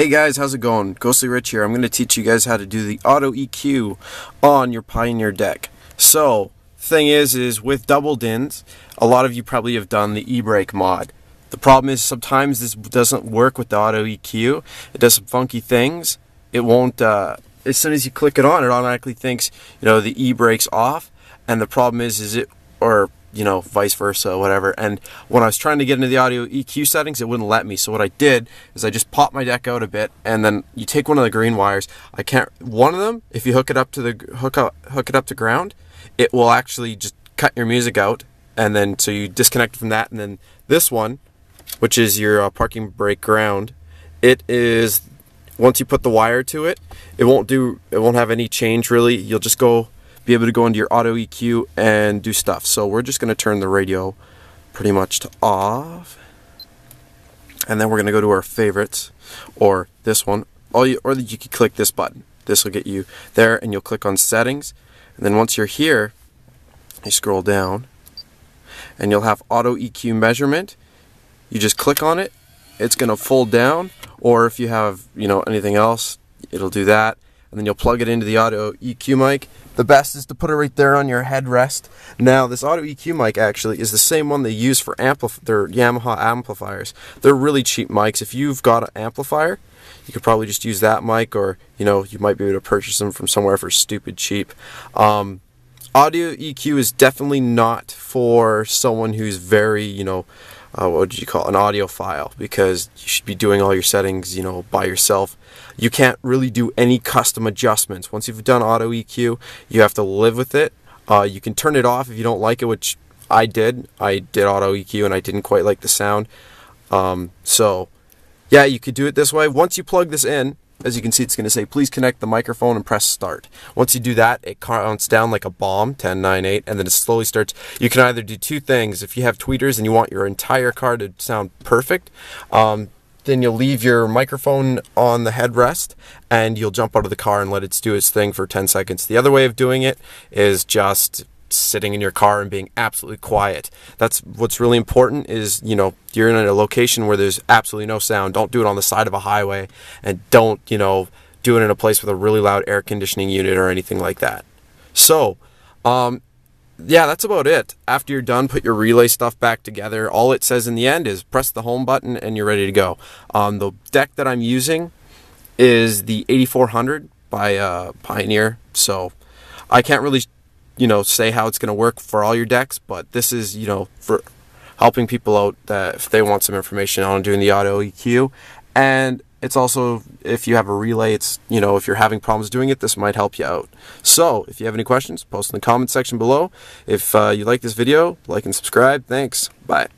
Hey guys, how's it going? Ghostly Rich here. I'm going to teach you guys how to do the auto EQ on your Pioneer deck. So, thing is, is with double DINs, a lot of you probably have done the e-brake mod. The problem is sometimes this doesn't work with the auto EQ. It does some funky things. It won't, uh, as soon as you click it on, it automatically thinks, you know, the e-brake's off. And the problem is, is it, or you know, vice versa, whatever. And when I was trying to get into the auto EQ settings, it wouldn't let me. So what I did is I just popped my deck out a bit, and then you take one of the green wires. I can't. One of them, if you hook it up to the hook up hook it up to ground, it will actually just cut your music out, and then so you disconnect from that, and then this one, which is your uh, parking brake ground, it is once you put the wire to it, it won't do. It won't have any change really. You'll just go be able to go into your auto EQ and do stuff. So we're just going to turn the radio pretty much to off. And then we're going to go to our favorites or this one. Or you, or you can click this button. This will get you there and you'll click on settings. And then once you're here, you scroll down and you'll have auto EQ measurement. You just click on it. It's going to fold down or if you have, you know, anything else, it'll do that and then you'll plug it into the auto EQ mic. The best is to put it right there on your headrest. Now, this auto EQ mic actually is the same one they use for amplif- their Yamaha amplifiers. They're really cheap mics. If you've got an amplifier, you could probably just use that mic, or you know, you might be able to purchase them from somewhere for stupid cheap. Um, auto EQ is definitely not for someone who's very, you know, uh, what do you call it, an audiophile because you should be doing all your settings, you know, by yourself. You can't really do any custom adjustments. Once you've done auto EQ, you have to live with it. Uh, you can turn it off if you don't like it, which I did. I did auto EQ and I didn't quite like the sound. Um, so, yeah, you could do it this way. Once you plug this in, as you can see, it's going to say, please connect the microphone and press start. Once you do that, it counts down like a bomb, 10, 9, 8, and then it slowly starts. You can either do two things. If you have tweeters and you want your entire car to sound perfect, um, then you'll leave your microphone on the headrest and you'll jump out of the car and let it do its thing for 10 seconds. The other way of doing it is just sitting in your car and being absolutely quiet. That's what's really important is, you know, you're in a location where there's absolutely no sound. Don't do it on the side of a highway and don't, you know, do it in a place with a really loud air conditioning unit or anything like that. So, um, yeah, that's about it. After you're done, put your relay stuff back together. All it says in the end is press the home button and you're ready to go. Um, the deck that I'm using is the 8400 by uh, Pioneer. So I can't really you know, say how it's going to work for all your decks, but this is, you know, for helping people out that if they want some information on doing the auto EQ. And it's also, if you have a relay, it's, you know, if you're having problems doing it, this might help you out. So, if you have any questions, post in the comment section below. If uh, you like this video, like and subscribe. Thanks. Bye.